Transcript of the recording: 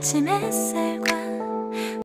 아침 햇살과